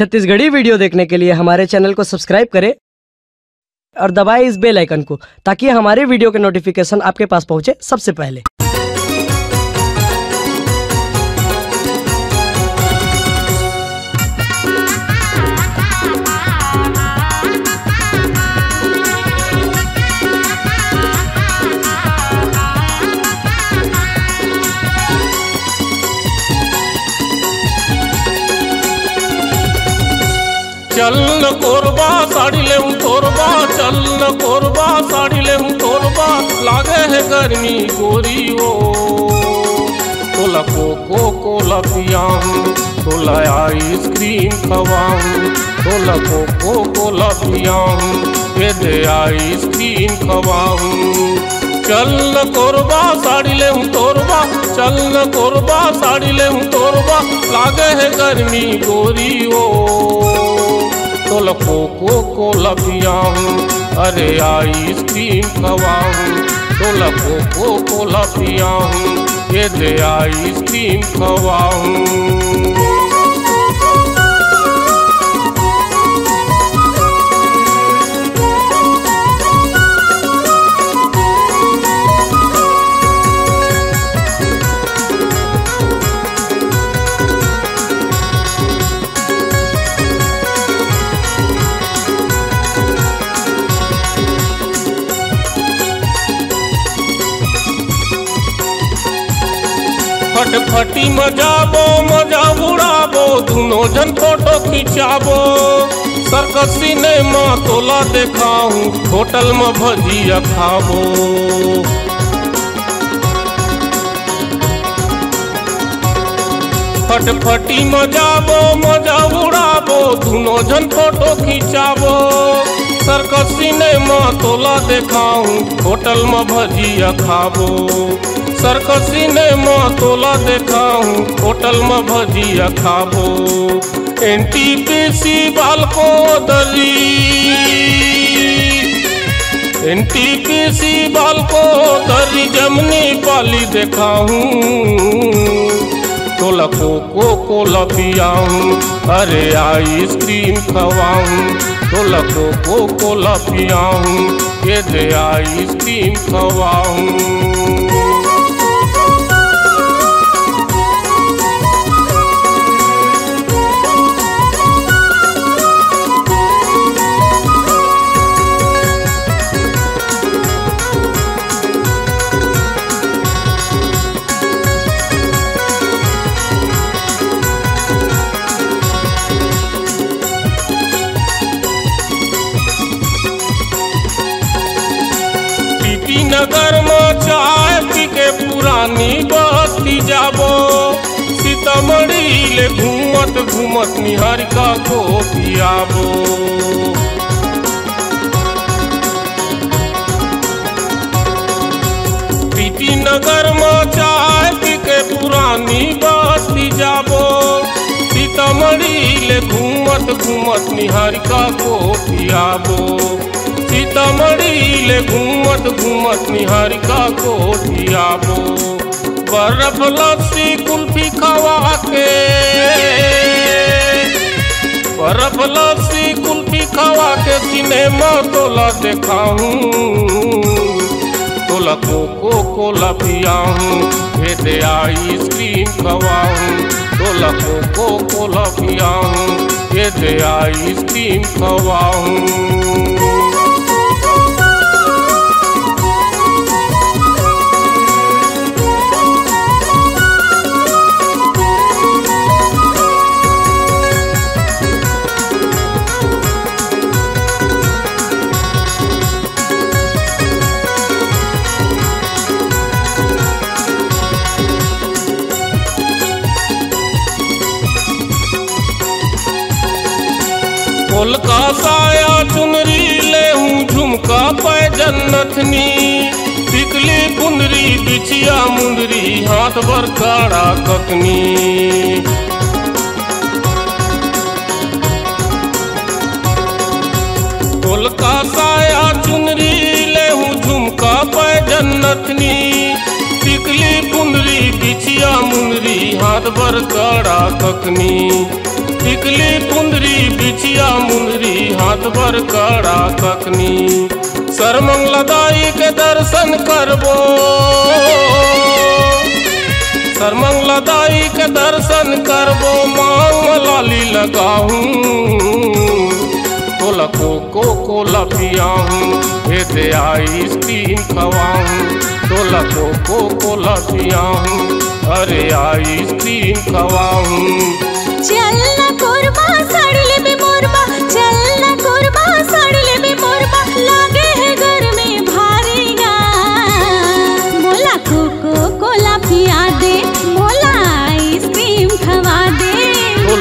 Chhattisgarhi video देखने के लिए हमारे चैनल को सब्सक्राइब करें और दबाएँ इस बेल आइकन को, ताकि हमारे वीडियो के नोटिफिकेशन आपके पास पहुँचे सबसे पहले। चल कोरबा, साड़ी ले हूँ तोरबा चल कोरबा, साड़ी ले हूँ तोरबा लागे है गर्मी गोरी ओ। तोला कोको कोला पियाऊं तोला आइसक्रीम खवाऊं तोला कोको कोला पियाऊं दे दे आइसक्रीम खवाऊं चल कोरबा, साड़ी ले हूँ तोरबा चल कोरबा, साड़ी ले हूँ तोरबा लागे है गर्मी गोरी ओ। तोला कोको लिया हूँ। अरे आइसक्रीम खवाऊं को को लिया हूँ। ये दे आइसक्रीम खवाऊं फटफटी मजाबो, मज़ा उड़ाबो, दोनों जन फ़ोटो खिंचाबो। सर्कस सिनेमा तोला देखाऊं, होटल में भजिया खाबो। फटफटी मजाबो, मज़ा उड़ाबो, दोनों जन फ़ोटो खिंचाबो। सर्कस सिनेमा तोला देखाऊं, होटल में भजिया खाबो। सर्कस सिनेमा तोला देखाऊं, होटल में भजिया खाबो। एंटी पीसी बाल को दरी एंटी पीसी बाल को दरी जमनी पाली देखाऊं। तोला कोको कोला पियाऊं, अरे आइसक्रीम खवाऊं। तोला कोको कोला पियाऊं, ये दे आइसक्रीम खवाऊं। नगर में चाय पी के पुरानी बस्ती जाबो। सीतामढ़ी ले घूमत घूमत निहारिका को पियाबो टीटी नगर में चाय पी के पुरानी बस्ती जाबो। सीतामढ़ी ले घूमत घूमत निहारिका को पियाबो सीतामढ़ी ले घूमत घूमत निहारिका को दियाबो। बर्फ़ लस्सी, कुल्फी खवा के बर्फ़ लस्सी, कुल्फी खवा के सिनेमा तोला देखाऊं। तोला कोको कोला पियाऊं ये दे आइसक्रीम खवाऊं। तोला कोको कोला पियाऊं ये दे आइसक्रीम खवाऊं। फूल का साया, चुनरी ले झुमका पे जन्नतनी टिकली कुंदरी बिछिया मुंदरी, हाथ भर काड़ा कतनी। फूल का साया, चुनरी ले झुमका पे जन्नतनी टिकली कुंदरी बिछिया मुंदरी, हाथ भर काड़ा ककनी टिकली पुंदरी, बिछिया मुंदरी, हाथ भर कड़ा ककनी सरमंगलदाई के दर्शन करबो। सरमंगलदाई के दर्शन करबो, मांग लाली लगाऊँ। तोला कोको कोला पियाऊं हे दे आइसक्रीम खवाऊं। तोला कोको कोला पियाऊं अरे आइसक्रीम खवाऊं।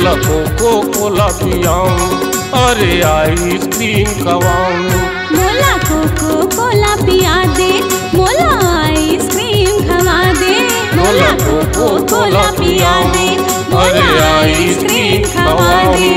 तोला कोको कोला पियाऊं अरे आइसक्रीम खवाऊं। मोला कोको कोला पिया दे मोला आइसक्रीम खवा दे। मोला कोको कोला पिया दे मोला आइसक्रीम खवा दे।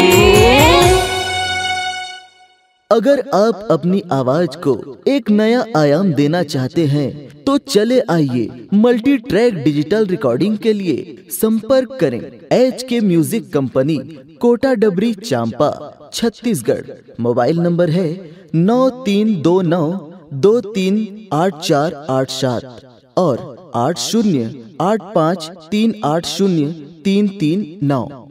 अगर आप अपनी आवाज़ को एक नया आयाम देना चाहते हैं तो चले आइए मल्टी ट्रैक डिजिटल रिकॉर्डिंग के लिए संपर्क करें एच के म्यूज़िक कंपनी कोटा डबरी चांपा छत्तीसगढ़ मोबाइल नंबर है नौ तीन दो नौ दो तीन आठ चार आठ सात और आठ शून्य आठ पाँच तीन आठ शून्य तीन तीन नौ।